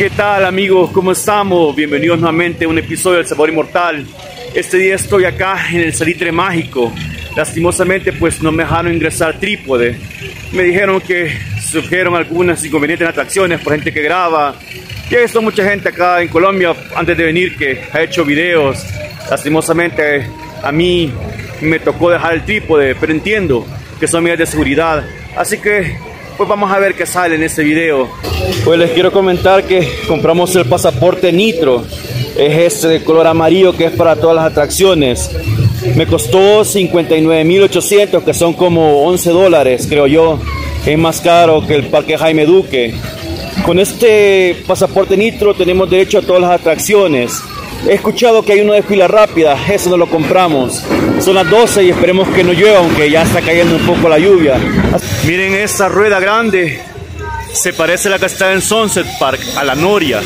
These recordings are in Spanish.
¿Qué tal amigos? ¿Cómo estamos? Bienvenidos nuevamente a un episodio del Sabor Inmortal. Este día estoy acá en el Salitre Mágico. Lastimosamente pues no me dejaron ingresar trípode. Me dijeron que surgieron algunas inconvenientes en atracciones por gente que graba. Y he visto mucha gente acá en Colombia antes de venir que ha hecho videos. Lastimosamente a mí me tocó dejar el trípode, pero entiendo que son medidas de seguridad. Así que pues vamos a ver qué sale en este video. Pues les quiero comentar que compramos el pasaporte Nitro. Es este de color amarillo que es para todas las atracciones. Me costó 59.800 que son como 11 dólares creo yo. Es más caro que el parque Jaime Duque. Con este pasaporte Nitro tenemos derecho a todas las atracciones. He escuchado que hay uno de fila rápida, eso no lo compramos. Son las 12 y esperemos que no llueva, aunque ya está cayendo un poco la lluvia. Miren esa rueda grande, se parece a la que está en Sunset Park, a la Noria.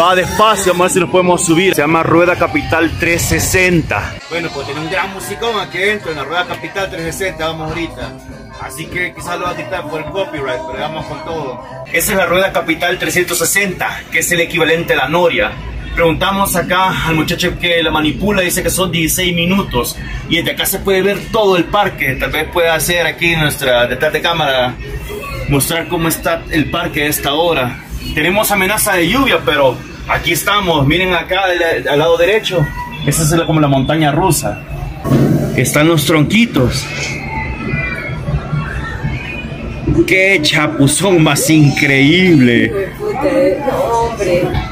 Va despacio, vamos a ver si nos podemos subir. Se llama Rueda Capital 360. Bueno, pues tiene un gran musicón aquí dentro, en la Rueda Capital 360, vamos ahorita. Así que quizás lo va a quitar por el copyright, pero vamos con todo. Esa es la Rueda Capital 360, que es el equivalente a la Noria. Preguntamos acá al muchacho que la manipula, dice que son 16 minutos y desde acá se puede ver todo el parque. Tal vez pueda hacer aquí nuestra detrás de cámara mostrar cómo está el parque a esta hora. Tenemos amenaza de lluvia, pero aquí estamos. Miren acá al, al lado derecho. Esa es como la montaña rusa. Están los tronquitos. Qué chapuzón más increíble.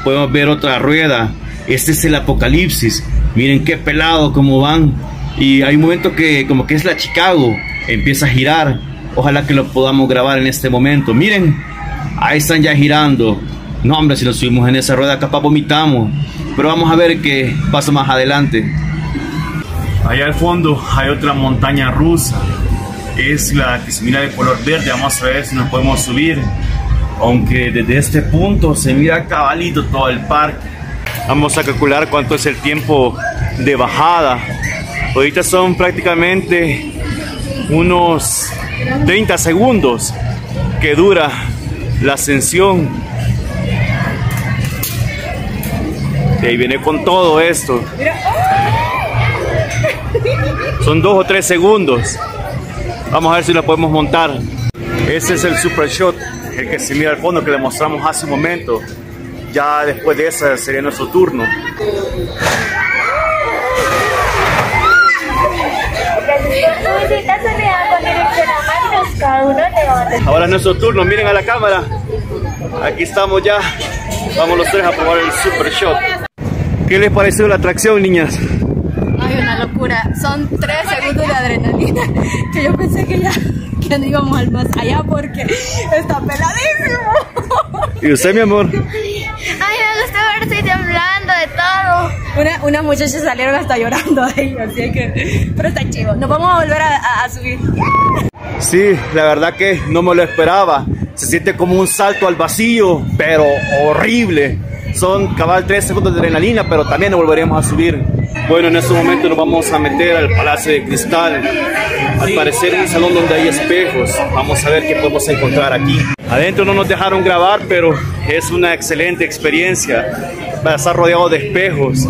Podemos ver otra rueda. Este es el apocalipsis. Miren qué pelado como van. Y hay un momento que como que es la Chicago. Empieza a girar. Ojalá que lo podamos grabar en este momento. Miren, ahí están ya girando. No, hombre, si nos subimos en esa rueda, capaz vomitamos. Pero vamos a ver qué pasa más adelante. Allá al fondo hay otra montaña rusa. Es la que se mira de color verde. Vamos a ver si nos podemos subir. Aunque desde este punto se mira cabalito todo el parque. Vamos a calcular cuánto es el tiempo de bajada. Ahorita son prácticamente unos 30 segundos que dura la ascensión. Y ahí viene con todo esto. Son dos o tres segundos. Vamos a ver si lo podemos montar. Ese es el super shot, el que se mira al fondo que le mostramos hace un momento. Ya después de esa sería nuestro turno. Ahora es nuestro turno, miren a la cámara. Aquí estamos ya. Vamos los tres a probar el super shot. ¿Qué les pareció la atracción, niñas? Ay, una locura. Son tres segundos de adrenalina que yo pensé que ya que no íbamos al más allá porque está peladísimo. ¿Y usted, mi amor? Ay, me gusta ver, estoy temblando de todo. Una, una muchacha salieron hasta llorando ahí, así que. Pero está chido. Nos vamos a volver a, a, a subir. Sí, la verdad que no me lo esperaba. Se siente como un salto al vacío, pero horrible. Son cabal tres segundos de adrenalina, pero también nos volveremos a subir. Bueno, en este momento nos vamos a meter al Palacio de Cristal. Al parecer un salón donde hay espejos. Vamos a ver qué podemos encontrar aquí. Adentro no nos dejaron grabar, pero es una excelente experiencia. Va a estar rodeado de espejos.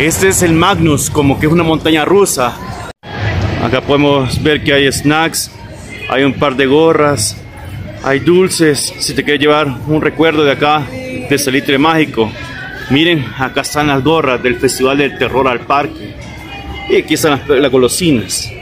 Este es el Magnus, como que es una montaña rusa. Acá podemos ver que hay snacks, hay un par de gorras, hay dulces. Si te quieres llevar un recuerdo de acá, de Salitre Mágico. Miren, acá están las gorras del Festival del Terror al Parque. Y aquí están las, las golosinas.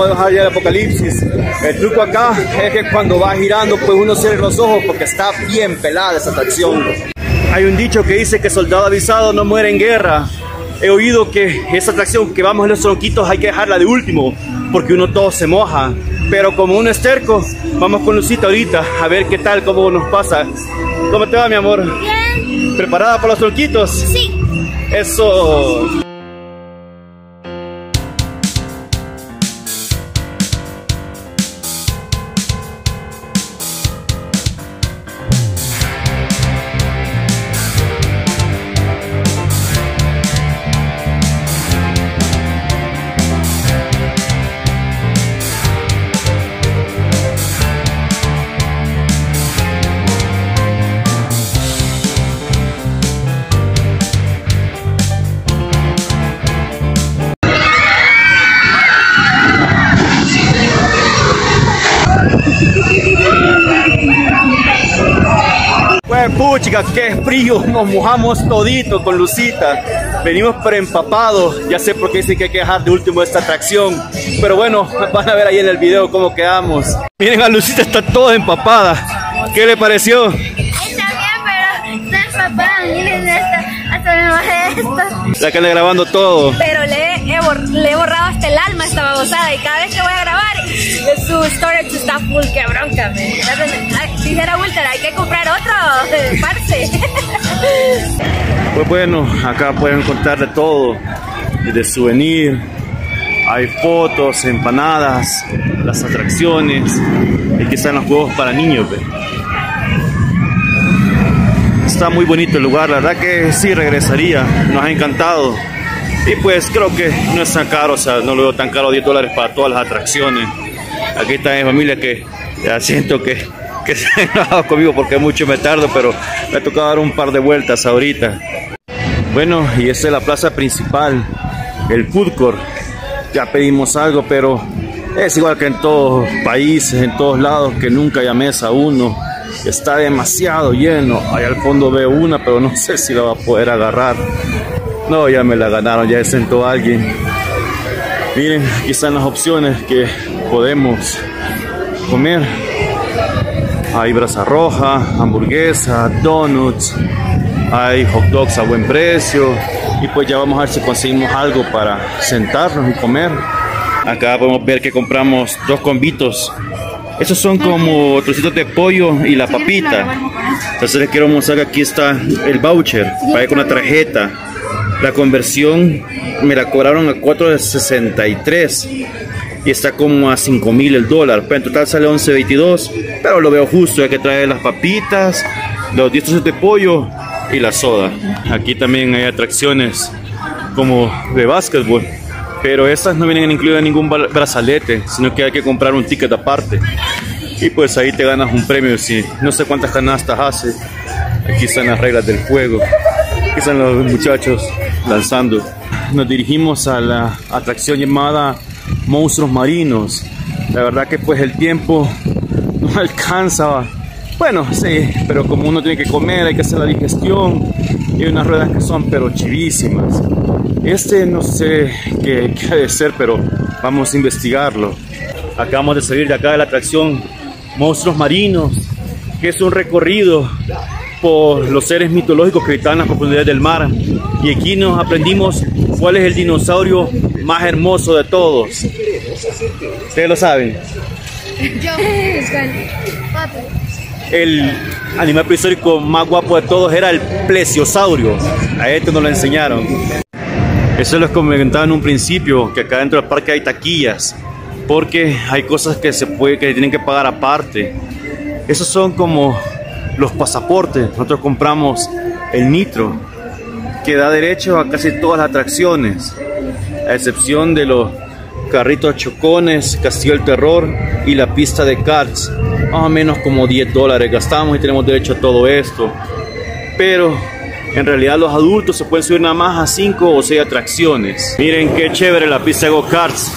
Pasar ya el apocalipsis. El truco acá es que cuando va girando, pues uno cierra los ojos porque está bien pelada esa atracción. Hay un dicho que dice que soldado avisado no muere en guerra. He oído que esa atracción que vamos en los tronquitos hay que dejarla de último porque uno todo se moja. Pero como uno es terco, vamos con Lucita ahorita a ver qué tal, cómo nos pasa. ¿Cómo te va, mi amor? Bien. ¿Preparada para los tronquitos? Sí. Eso. Puchica, qué frío, nos mojamos todito con Lucita. Venimos preempapados, ya sé por qué dicen que hay que dejar de último esta atracción. Pero bueno, van a ver ahí en el video cómo quedamos. Miren, a Lucita está toda empapada. ¿Qué le pareció? Está bien, pero está papá, miren esto. Hasta me mojé esto. La que anda grabando todo. Pero le he, le he borrado hasta el alma esta babosada y cada vez que voy a grabar su storage está full, que bronca, Dijera Wilter, hay que comprar otro, parce. Pues bueno, acá pueden encontrar de todo, de souvenir, hay fotos, empanadas, las atracciones, aquí están los juegos para niños. ve. Está muy bonito el lugar, la verdad que sí regresaría, nos ha encantado. Y pues creo que no es tan caro, o sea, no lo veo tan caro, 10 dólares para todas las atracciones. Aquí está mi familia que ya siento que, que se ha enojado conmigo porque mucho me tardo, pero me ha tocado dar un par de vueltas ahorita. Bueno, y esta es la plaza principal, el food court. Ya pedimos algo, pero es igual que en todos países, en todos lados, que nunca hay mesa uno. Está demasiado lleno. Ahí al fondo veo una, pero no sé si la va a poder agarrar. No, ya me la ganaron, ya sentó alguien. Miren, aquí están las opciones que podemos comer. Hay brasa roja, hamburguesa, donuts, hay hot dogs a buen precio. Y pues ya vamos a ver si conseguimos algo para sentarnos y comer. Acá podemos ver que compramos dos combitos. Estos son como trocitos de pollo y la papita. Entonces les quiero mostrar que aquí está el voucher. Pagué con la tarjeta. La conversión me la cobraron a 4.63 y está como a 5 mil el dólar. Pero en total sale 11.22, pero lo veo justo. Hay que traer las papitas, los 10 trozos de pollo y la soda. Aquí también hay atracciones como de básquetbol, pero estas no vienen incluidas en ningún bra- brazalete, sino que hay que comprar un ticket aparte. Y pues ahí te ganas un premio si no sé cuántas canastas hace. Aquí están las reglas del juego. Aquí están los muchachos lanzando. Nos dirigimos a la atracción llamada Monstruos Marinos. La verdad que pues el tiempo no alcanza. Bueno, sí, pero como uno tiene que comer, hay que hacer la digestión. Y hay unas ruedas que son pero chivísimas. Este no sé qué, qué ha de ser, pero vamos a investigarlo. Acabamos de salir de acá de la atracción Monstruos Marinos, que es un recorrido por los seres mitológicos que habitan en las profundidades del mar. Y aquí nos aprendimos cuál es el dinosaurio más hermoso de todos. Ustedes lo saben. El animal prehistórico más guapo de todos era el plesiosaurio. A este nos lo enseñaron. Eso les comentaba en un principio, que acá dentro del parque hay taquillas, porque hay cosas que se puede, que tienen que pagar aparte. Esos son como los pasaportes. Nosotros compramos el nitro, que da derecho a casi todas las atracciones, a excepción de los carritos chocones, Castillo del Terror y la pista de karts. Más o menos como 10 dólares gastamos y tenemos derecho a todo esto. Pero en realidad los adultos se pueden subir nada más a 5 o 6 atracciones. Miren qué chévere la pista de go-karts.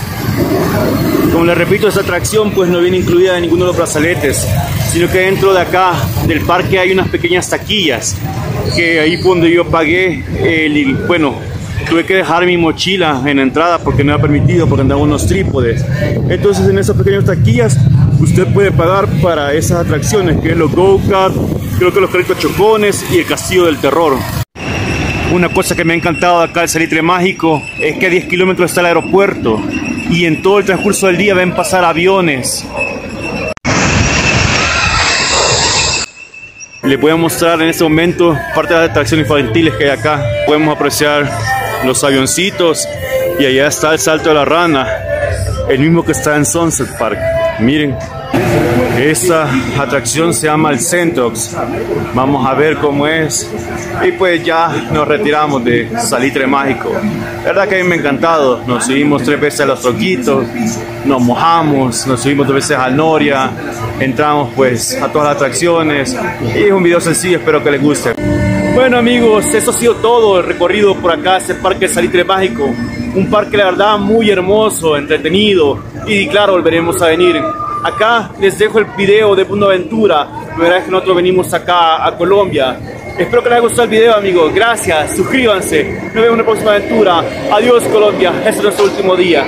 Como les repito, esta atracción pues no viene incluida en ninguno de los brazaletes, sino que dentro de acá del parque hay unas pequeñas taquillas, que ahí fue donde yo pagué el, bueno, tuve que dejar mi mochila en la entrada porque no era permitido, porque andaban unos trípodes. Entonces en esas pequeñas taquillas usted puede pagar para esas atracciones, que es los go-kart, creo que los carritos chocones y el castillo del terror. Una cosa que me ha encantado acá el Salitre Mágico es que a 10 kilómetros está el aeropuerto y en todo el transcurso del día ven pasar aviones. Les voy a mostrar en este momento parte de las atracciones infantiles que hay acá. Podemos apreciar los avioncitos y allá está el salto de la rana, el mismo que está en Sunset Park. Miren, esta atracción se llama el Centox. Vamos a ver cómo es. Y pues ya nos retiramos de Salitre Mágico. La verdad que a mí me ha encantado. Nos subimos tres veces a los troquitos, nos mojamos, nos subimos dos veces al Noria, entramos pues a todas las atracciones. Y es un video sencillo, espero que les guste. Bueno amigos, eso ha sido todo el recorrido por acá, este parque Salitre Mágico. Un parque la verdad muy hermoso, entretenido y claro, volveremos a venir. Acá les dejo el video de Mundo Aventura, la primera vez que nosotros venimos acá a Colombia. Espero que les haya gustado el video amigos, gracias, suscríbanse, nos vemos en la próxima aventura. Adiós Colombia, este es nuestro último día.